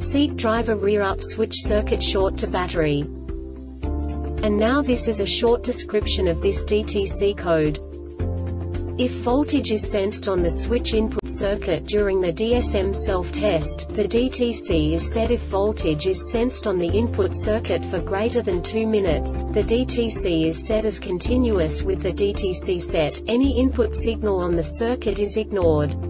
Seat driver rear up switch circuit short to battery. And now this is a short description of this DTC code. If voltage is sensed on the switch input circuit during the DSM self-test, the DTC is set if voltage is sensed on the input circuit for greater than 2 minutes, the DTC is set as continuous with the DTC set, any input signal on the circuit is ignored.